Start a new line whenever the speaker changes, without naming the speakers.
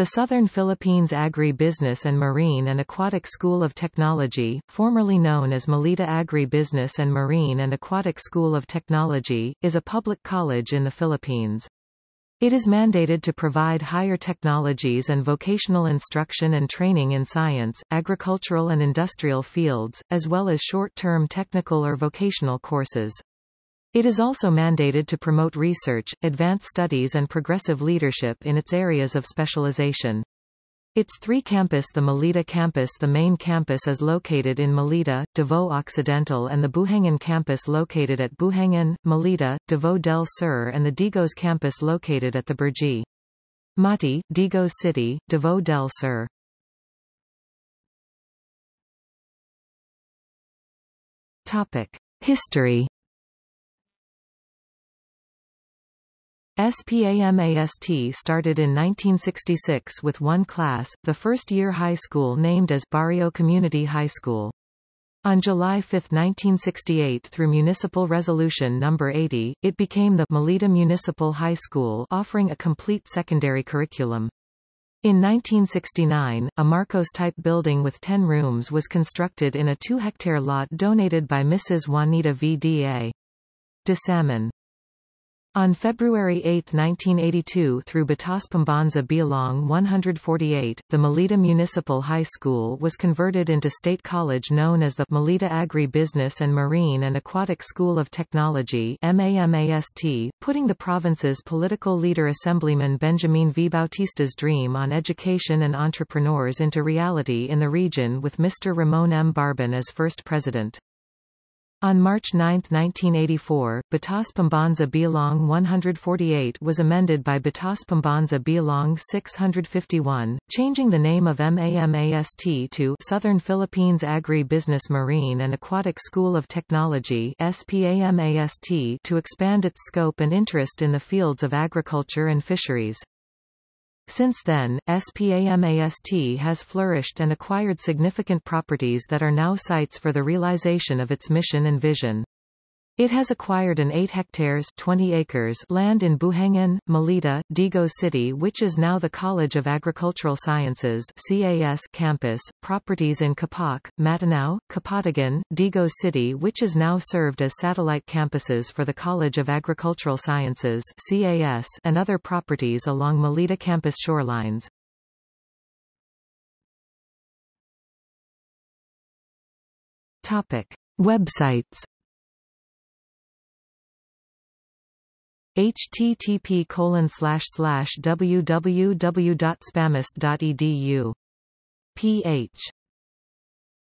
The Southern Philippines Agri-Business and Marine and Aquatic School of Technology, formerly known as Malita Agri-Business and Marine and Aquatic School of Technology, is a public college in the Philippines. It is mandated to provide higher technologies and vocational instruction and training in science, agricultural and industrial fields, as well as short-term technical or vocational courses. It is also mandated to promote research, advanced studies and progressive leadership in its areas of specialization. Its three campus The Malita campus The main campus is located in Malita, Davao Occidental and the Buhangin campus located at Buhangin, Malita, Davao del Sur and the Digos campus located at the Burji. Mati, Digos City, Davao del Sur. Topic. History SPAMAST started in 1966 with one class, the first-year high school named as Barrio Community High School. On July 5, 1968 through Municipal Resolution No. 80, it became the Malita Municipal High School offering a complete secondary curriculum. In 1969, a Marcos-type building with 10 rooms was constructed in a 2-hectare lot donated by Mrs. Juanita V. D. A. De Salmon. On February 8, 1982 through Batas Pambansa Bilang 148, the Malita Municipal High School was converted into state college known as the Malita Agri-Business and Marine and Aquatic School of Technology MAMAST, putting the province's political leader Assemblyman Benjamin V. Bautista's dream on education and entrepreneurs into reality in the region with Mr. Ramon M. Barban as first president. On March 9, 1984, Batas Pambansa Bilang 148 was amended by Batas Pambansa Bilang 651, changing the name of MAMAST to Southern Philippines Agri-Business Marine and Aquatic School of Technology SPAMAST to expand its scope and interest in the fields of agriculture and fisheries. Since then, SPAMAST has flourished and acquired significant properties that are now sites for the realization of its mission and vision. It has acquired an 8 hectares 20 acres land in Buhangin, Malita, Digos City which is now the College of Agricultural Sciences CAS campus, properties in Capac, Matanao, Kapatagan, Digos City which is now served as satellite campuses for the College of Agricultural Sciences CAS and other properties along Malita campus shorelines. Topic. Websites http www.spamast.edu. ph